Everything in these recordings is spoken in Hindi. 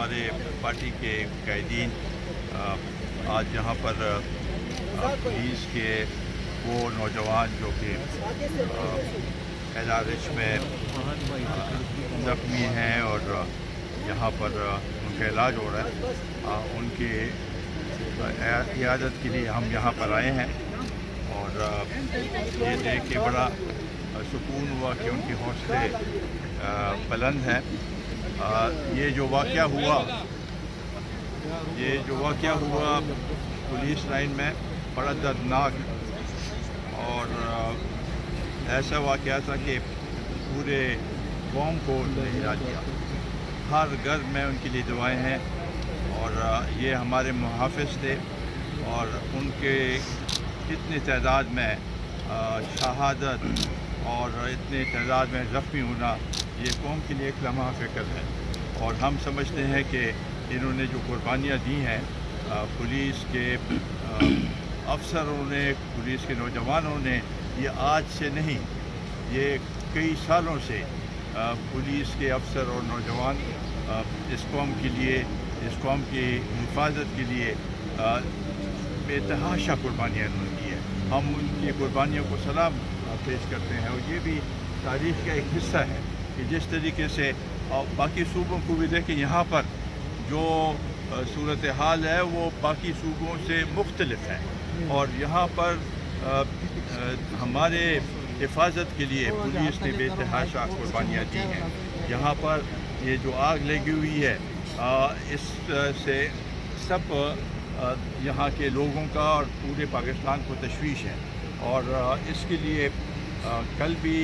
हमारे पार्टी के कैदीन आज यहाँ पर पुलिस के वो नौजवान जो कि एलारिश में ज़ख्मी हैं और यहाँ पर उनका इलाज हो रहा है। उनके इयादत के लिए हम यहाँ पर आए हैं और ये देख के बड़ा सुकून हुआ कि उनके हौसले बुलंद हैं। ये जो वाक़ हुआ, ये जो वाक़ हुआ पुलिस लाइन में बड़ा दर्दनाक और ऐसा वाक़ था कि पूरे कौम को हिला दिया। हर घर में उनके लिए दुआएँ हैं और ये हमारे मुहाफ़ थे और उनके इतनी तादाद में शहादत और इतने तादाद में ज़ख्मी होना ये कौम के लिए एक लम्हा फ़िक्र है। और हम समझते हैं कि इन्होंने जो कुर्बानियाँ दी हैं पुलिस के अफसरों ने, पुलिस के नौजवानों ने, ये आज से नहीं, ये कई सालों से पुलिस के अफसर और नौजवान इस कौम के लिए, इस कौम की हिफाजत के लिए बेतहाशा कुर्बानियाँ इन्होंने दी है। हम उनकी कुर्बानियों को सलाम पेश करते हैं। और ये भी तारीख़ का एक हिस्सा है। कि जिस तरीके से और बाकी सूबों को भी देखें यहाँ पर जो सूरत हाल है वो बाकी सूबों से मुख्तलफ है। और यहाँ पर आ, आ, हमारे हिफाजत के लिए पुलिस ने बेतहाशा कुर्बानियाँ दी हैं। यहाँ पर ये जो आग लगी हुई है आ, इस से सब यहाँ के लोगों का और पूरे पाकिस्तान को तशवीश है। और इसके लिए कल भी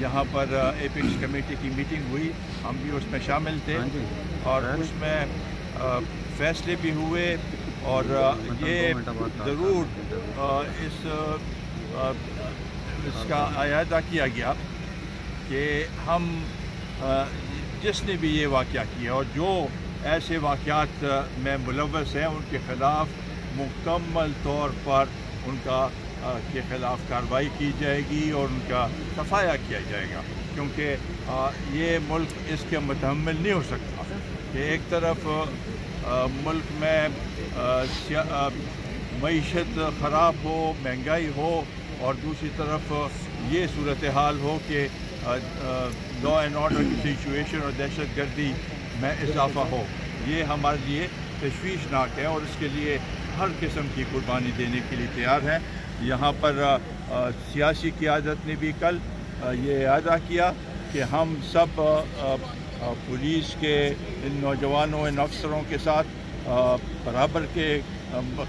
यहाँ पर एपिक्स कमेटी की मीटिंग हुई। हम भी उसमें शामिल थे हाँ और उसमें फैसले भी हुए और ये ज़रूर इस इसका अदा किया गया कि हम जिसने भी ये वाक़ किया और जो ऐसे वाक़ात में मुलवस हैं उनके ख़िलाफ़ मुकम्मल तौर पर उनका के ख़िलाफ़ कार्रवाई की जाएगी और उनका सफाया किया जाएगा, क्योंकि ये मुल्क इसके मतहमल नहीं हो सकता कि एक तरफ़ मुल्क में मीशत ख़राब हो, महँगाई हो और दूसरी तरफ़ ये सूरत हाल हो कि लॉ एंड ऑर्डर की सिचुएशन और दहशत गर्दी में इजाफ़ा हो। ये हमारे लिए तशवीशनाक है और इसके लिए हर किस्म की कुर्बानी देने के लिए तैयार हैं। यहाँ पर आ, सियासी क़्यादत ने भी कल आ, ये अदा किया कि हम सब आ, पुलिस के इन नौजवानों इन अफसरों के साथ बराबर के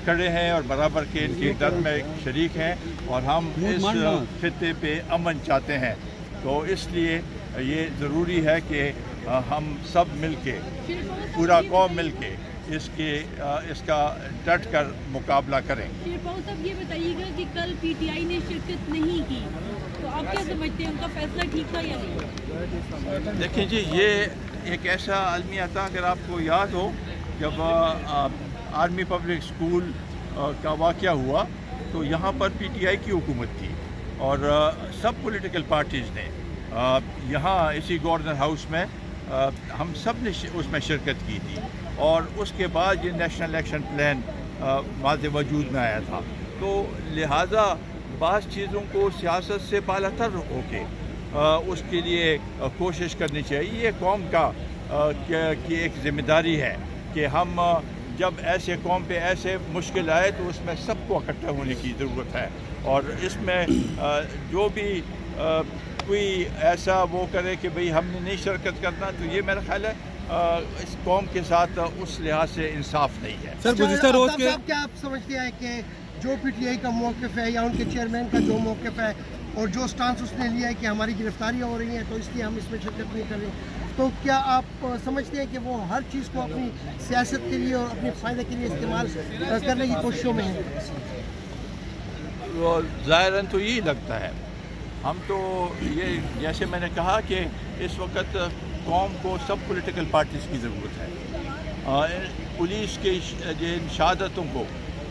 खड़े हैं और बराबर के इनके दर्द में शरीक हैं और हम इस खत्े पे अमन चाहते हैं। तो इसलिए ये ज़रूरी है कि हम सब मिल के पूरा कौम मिल के इसके इसका डट कर मुकाबला करें। साहब ये बताइएगा कि कल पीटीआई ने शिरकत नहीं की। तो आप क्या समझते हैं उनका फैसला ठीक था या नहीं? देखिए जी ये एक ऐसा आलमी आता अगर आपको याद हो जब आर्मी पब्लिक स्कूल का वाक़ हुआ तो यहाँ पर पीटीआई की हुकूमत थी और सब पॉलिटिकल पार्टीज़ ने यहाँ इसी गवर्नर हाउस में हम सबने उसमें शिरकत की थी। और उसके बाद ये नेशनल एक्शन प्लान वाज वजूद में आया था। तो लिहाजा बाज़ चीज़ों को सियासत से बालातर होके उसके लिए कोशिश करनी चाहिए। ये कौम का की एक ज़िम्मेदारी है कि हम जब ऐसे कौम पे ऐसे मुश्किल आए तो उसमें सबको इकट्ठा होने की ज़रूरत है। और इसमें जो भी कोई ऐसा वो करे कि भाई हमने नहीं शिरकत करना तो ये मेरा ख्याल है इस कौम के साथ उस लिहाज से इंसाफ नहीं है। सर गुजशत रोज के क्या आप समझते हैं कि जो पीटीआई का मौक़ है या उनके चेयरमैन का जो मौक़ है और जो स्टांस उसने लिया है कि हमारी गिरफ्तारियाँ हो रही हैं तो इसलिए हम इसमें शिरकत नहीं कर रहे तो क्या आप समझते हैं कि वो हर चीज़ को अपनी सियासत के लिए और अपने फ़ायदे के लिए इस्तेमाल करने की कोशिशों में है? ज़ाहिर तो यही लगता है। हम तो ये जैसे मैंने कहा कि इस वक्त कौम को सब पॉलिटिकल पार्टीज़ की ज़रूरत है। पुलिस के जिन शहादतों को,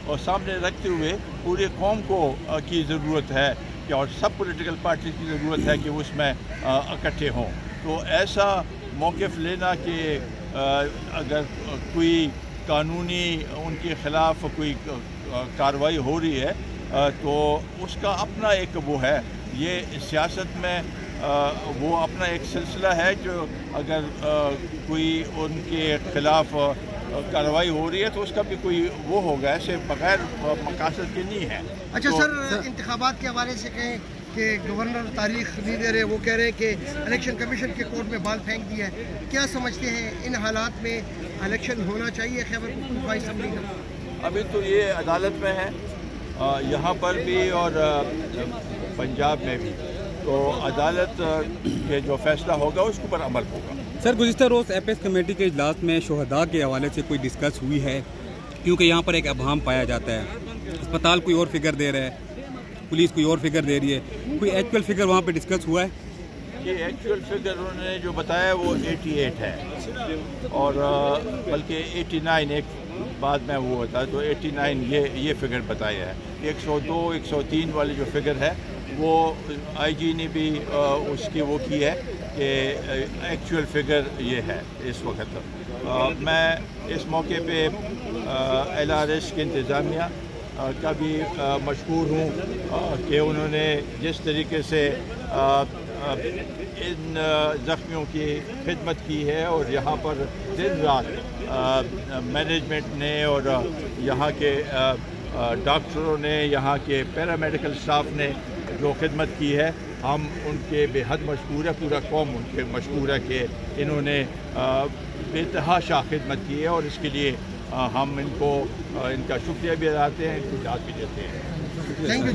और सामने रखते हुए पूरे कौम को की ज़रूरत है कि, और सब पॉलिटिकल पार्टीज़ की ज़रूरत है कि उसमें इकट्ठे हों। तो ऐसा मौक़ लेना कि अगर कोई कानूनी उनके ख़िलाफ़ कोई कार्रवाई हो रही है तो उसका अपना एक वो है। ये सियासत में वो अपना एक सिलसिला है जो अगर कोई उनके ख़िलाफ़ कार्रवाई हो रही है तो उसका भी कोई वो होगा ऐसे बगैर मकासद के नहीं है। अच्छा तो, सर इंतबात के हवाले से कहें कि गवर्नर तारीख नहीं दे रहे वो कह रहे हैं कि इलेक्शन कमीशन के कोर्ट में बाल फेंक दिया है। क्या समझते हैं इन हालात में इलेक्शन होना चाहिए खैबर पख्तूनख्वा का अभी तो ये अदालत में है यहाँ पर भी और पंजाब में भी। तो अदालत के जो फैसला होगा उसके ऊपर अमल होगा। सर गुजशत रोज़ एपेक्स कमेटी के इजलास में शहदा के हवाले से कोई डिस्कस हुई है? क्योंकि यहाँ पर एक अभाम पाया जाता है। अस्पताल कोई और फिगर दे रहा है पुलिस कोई और फिगर दे रही है। कोई एक्चुअल फिगर वहाँ पर डिस्कस हुआ है? ये एक्चुअल फिगर उन्होंने जो बताया वो 88 है। और बल्कि 89 एक बाद में वो होता है तो 89 ये ये फिगर बताया है। 102 103 वाली जो फिगर है वो आईजी ने भी उसकी वो की है कि एक्चुअल फिगर ये है इस वक्त। मैं इस मौके पे एल आर एस की इंतज़ामिया का भी मशहूर हूँ कि उन्होंने जिस तरीके से इन ज़ख्मियों की खिदमत की है और यहाँ पर दिन रात मैनेजमेंट ने और यहाँ के डॉक्टरों ने, यहाँ के पैरामेडिकल स्टाफ ने जो खिदमत की है, हम उनके बेहद मशहूर है, पूरा कौम उनके मशहूर है कि इन्होंने बेतहाशा खिदमत की है और इसके लिए हम इनको इनका शुक्रिया भी अदाते हैं, इनको भी देते हैं। Thank you